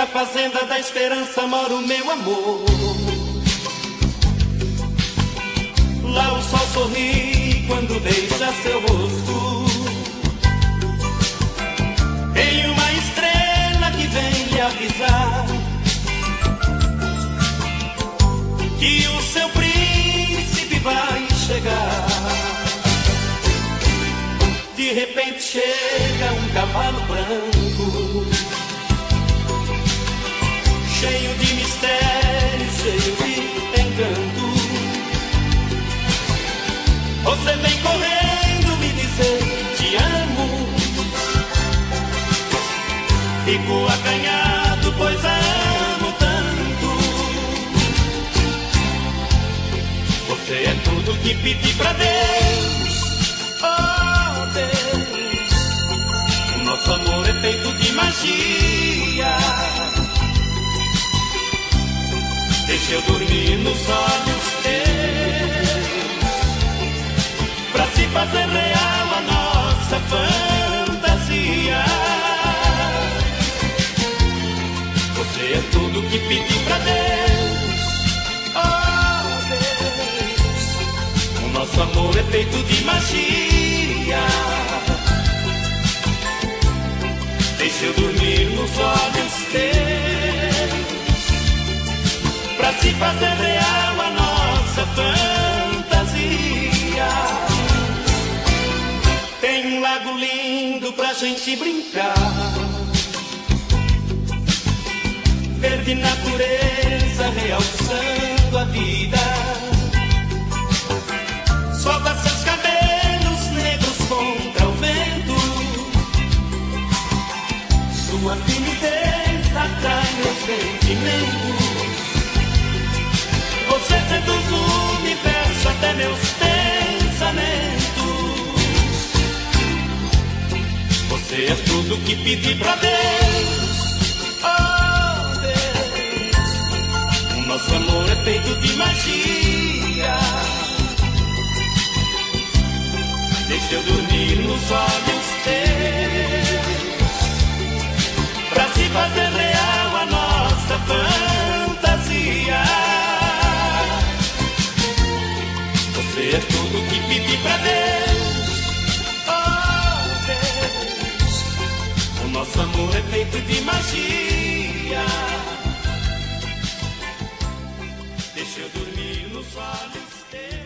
na fazenda da esperança mora o meu amor. Lá o sol sorri quando deixa seu rosto. Tem uma estrela que vem lhe avisar que o seu príncipe vai chegar. De repente chega um cavalo branco, Fico acanhado, pois amo tanto. Você é tudo que pedi pra Deus. Oh Deus, o nosso amor é feito de magia. Deixa eu dormir nos olhos teus, pra se fazer É tudo que pedi pra Deus. Oh Deus, o nosso amor é feito de magia. Deixa eu dormir nos olhos teus, pra se fazer real a nossa fantasia. Tem um lago lindo pra gente brincar verde natureza realçando a vida. Solta seus cabelos negros contra o vento. Sua timidez atrai meus sentimentos. Você seduz o universo até meus pensamentos. Você é tudo que pedi pra Deus. Nosso amor é feito de magia. Deixa eu dormir nos olhos teus, pra se fazer real a nossa fantasia. Você é tudo que pedi pra Deus. Oh Deus, o nosso amor é feito de magia. Deixa eu dormir no sol